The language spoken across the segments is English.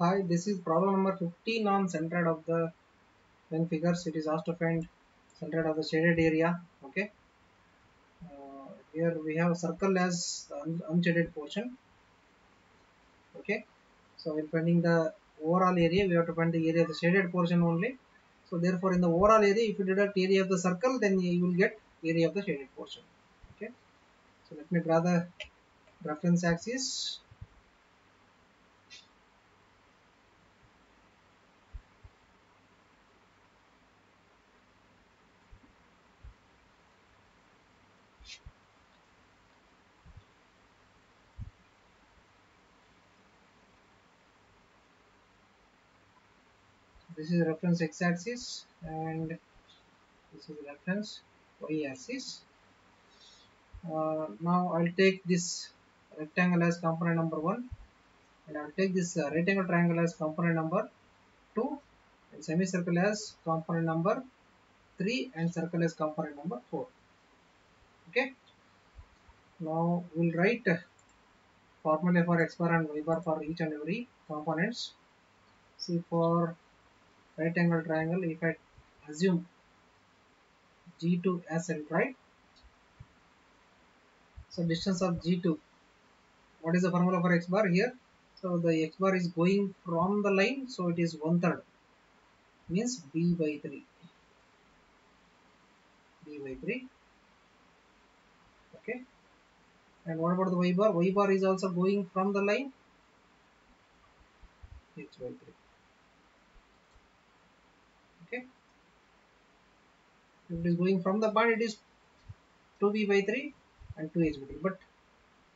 Hi, this is problem number 15 on centroid of the when figures. It is asked to find centroid of the shaded area. Okay. Uh, here we have a circle as the un unshaded portion. Okay. So in finding the overall area, we have to find the area of the shaded portion only. So therefore, in the overall area, if you deduct area of the circle, then you will get area of the shaded portion. Okay. So let me draw the reference axis. This is reference x-axis and this is reference y-axis. Uh, now I'll take this rectangle as component number 1 and I'll take this uh, right angle triangle as component number 2 and semicircle as component number 3 and circle as component number 4 okay? Now we'll write formula for x bar and y bar for each and every components. See for right angle triangle if I assume G2 as centroid so distance of G2 what is the formula for x bar here? So the x bar is going from the line so it is one third means b by 3 b by 3 okay. And what about the y bar? Y bar is also going from the line. H by 3 okay if it is going from the bar it is 2b by 3 and 2h by 3 but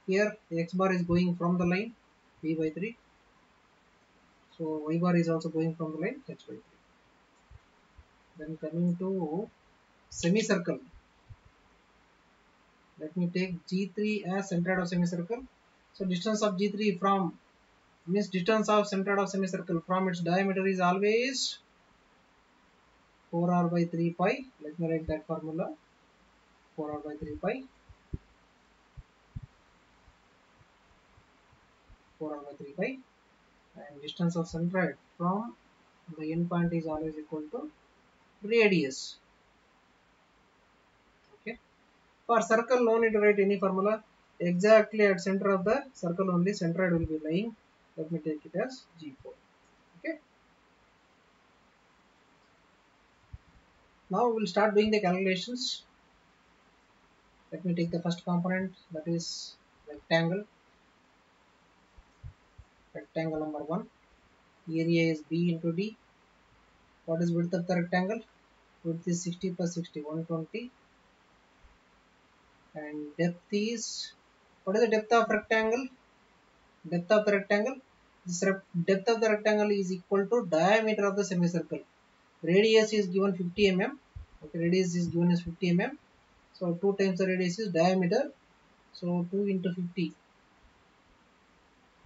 here x bar is going from the line b by 3 so y bar is also going from the line h by 3 then coming to semicircle. Let me take g3 as centroid of semicircle. So distance of g3 from means distance of centroid of semicircle from its diameter is always 4r by 3 pi. Let me write that formula. 4r by 3 pi. 4r by 3 pi. And distance of centroid from the end point is always equal to radius. Okay. For circle no need to write any formula. Exactly at center of the circle only centroid will be lying. Let me take it as g4 okay now we'll start doing the calculations. Let me take the first component that is rectangle. Rectangle number 1 area is b into d. What is width of the rectangle? Width is 60 plus 60 120 and depth is what is the depth of rectangle? Depth of the rectangle? This depth of the rectangle is equal to diameter of the semicircle radius is given 50 mm. Okay radius is given as 50 mm. So 2 times the radius is diameter. So 2 into 50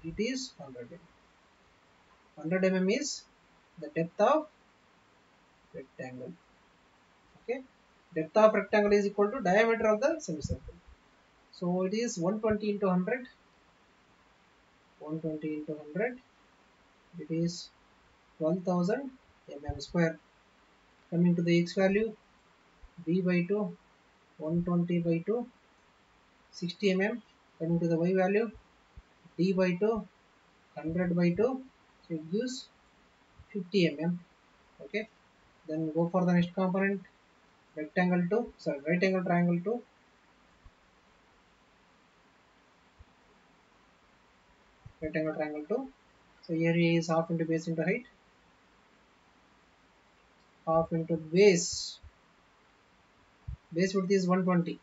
it is 100 mm. 100 mm is the depth of rectangle. Okay depth of rectangle is equal to diameter of the semicircle. So it is 120 into 100 120 into 100 it is 12000 mm square coming to the x value b by 2 120 by 2 60 mm coming to the y value d by 2 100 by 2 so it gives 50 mm okay? Then go for the next component rectangle 2 sorry right angle triangle 2 rectangle triangle 2 so area is half into base into height half into base. Base width is 120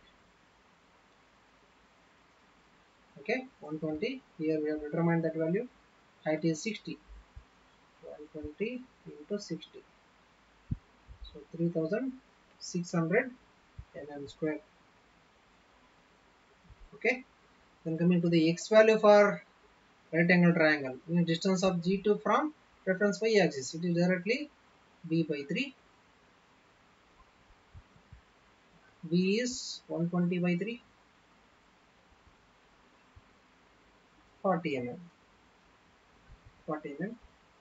okay 120 here we have determined that value. Height is 60 120 into 60 so 3600 mm square. Okay then coming to the x value for right angle triangle. Mean distance of g2 from reference y axis. It is directly b by 3 b is 120 by 3 40 mm. 40 mm.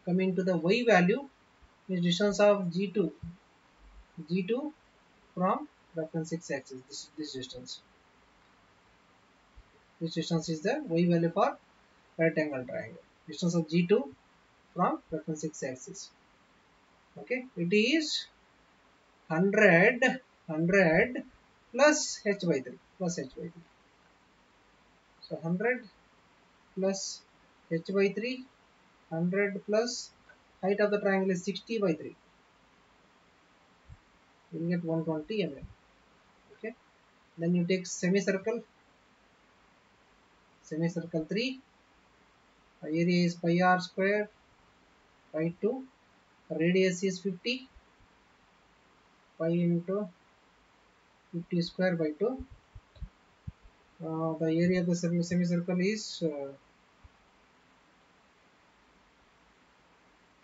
Coming to the y value is distance of g2 g2 from reference x axis. This, this distance. This distance is the y value for right angle triangle. Distance of g2 from reference x axis okay it is 100 100 plus h by 3 plus h by 3 so 100 plus h by 3 100 plus height of the triangle is 60 by 3 you will get 120 mm okay then you take semicircle semicircle 3 area is pi r square by 2 radius is 50 pi into 50 square by 2 uh, the area of the semi semicircle is uh,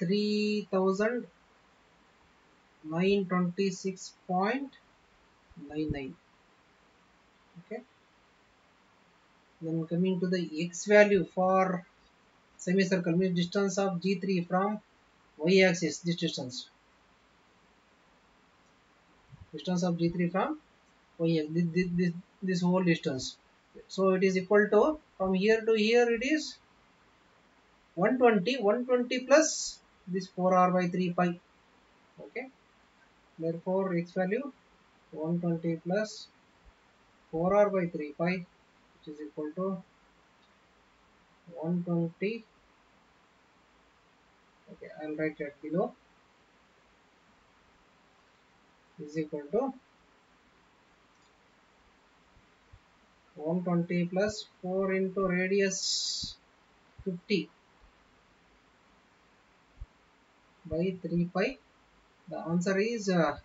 3926.99 okay. Then coming to the x value for semicircle means distance of g3 from y axis this distance distance of g3 from y this, this, this whole distance. So it is equal to from here to here it is 120 120 plus this 4r by 3 pi. Okay? Therefore x value 120 plus 4r by 3 pi which is equal to 120 okay i'll write that below. Is equal to 120 plus 4 into radius 50 by 3 pi. The answer is uh,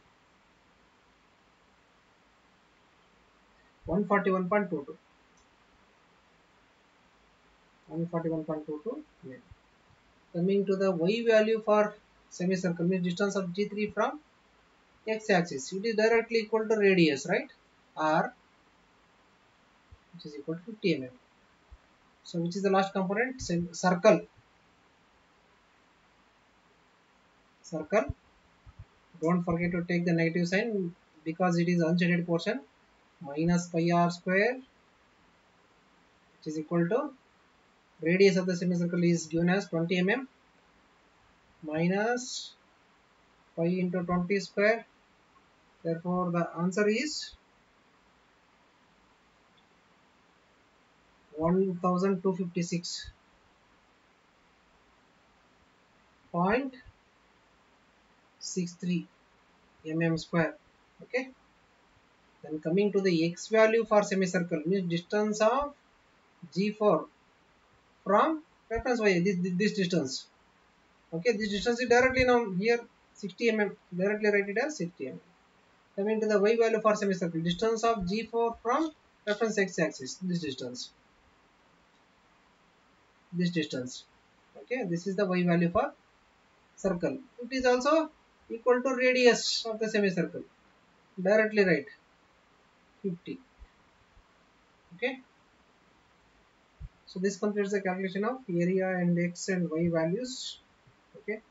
141.22 141.22 yeah. Coming to the y value for semicircle means distance of g3 from x axis. It is directly equal to radius right? R which is equal to 50 mm so which is the last component? Circle. Circle. Don't forget to take the negative sign because it is unshaded portion. Minus pi r square which is equal to radius of the semicircle is given as 20 mm minus pi into 20 square. Therefore the answer is 1256 point 63 mm square. Okay. Then coming to the x value for semicircle means distance of g4 from reference y this, this distance. Okay this distance is directly now here 60 mm directly write it as 60 mm coming to the y value for semicircle. Distance of g4 from reference x axis this distance. This distance. Okay this is the y value for circle. It is also equal to radius of the semicircle. Directly write 50 okay so this completes the calculation of area and x and y values. Okay.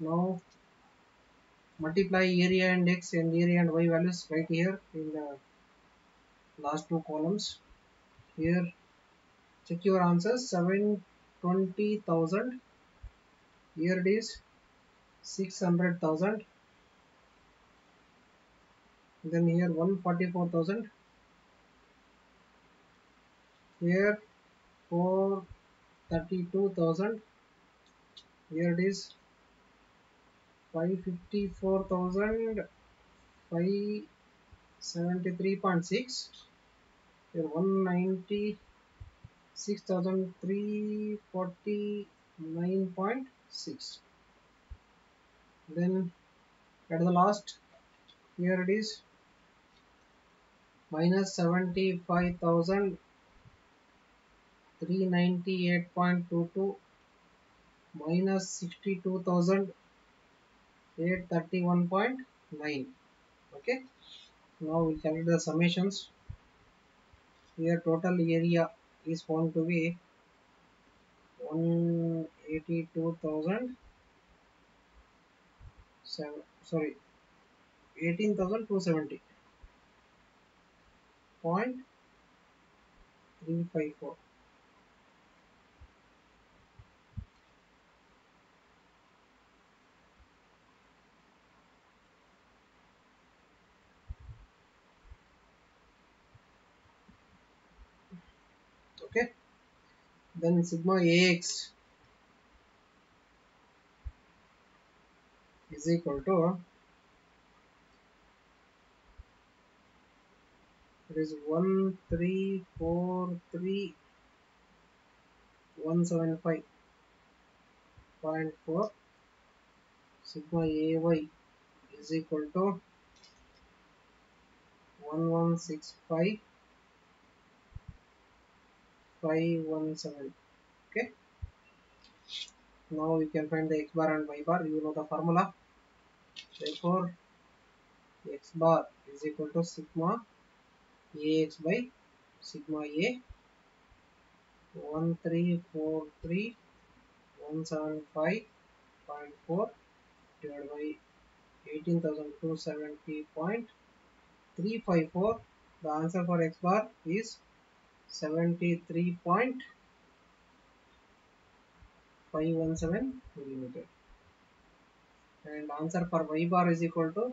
Now multiply area and x and area and y values right here in the last two columns. Here check your answers 720,000 here it is. 600,000 then here 144,000 here 432,000 here it is. 554,000 573.6 here 196,349.6 then at the last here it is. minus 75,398.22 minus 62,831.9 okay. Now we'll calculate the summations. Here total area is found to be 182,000 sorry 18270 point 354 okay then sigma ax is equal to it is 1343175.4 sigma ay is equal to 1165 517 okay? Now we can find the x bar and y bar. You know the formula. Therefore x bar is equal to sigma ax by sigma a. 1343 175.4 divided by 18270.354 the answer for x bar is 73.517 millimeter. And answer for y bar is equal to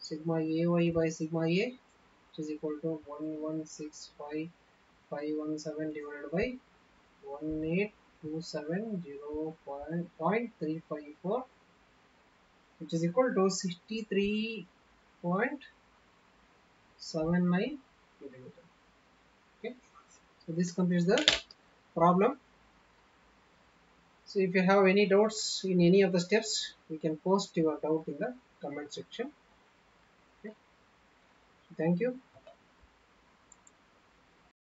sigma ay by sigma a which is equal to 1165517 divided by 18270.354 which is equal to 63.79 millimeter so this completes the problem. So if you have any doubts in any of the steps you can post your doubt in the comment section. Okay. Thank you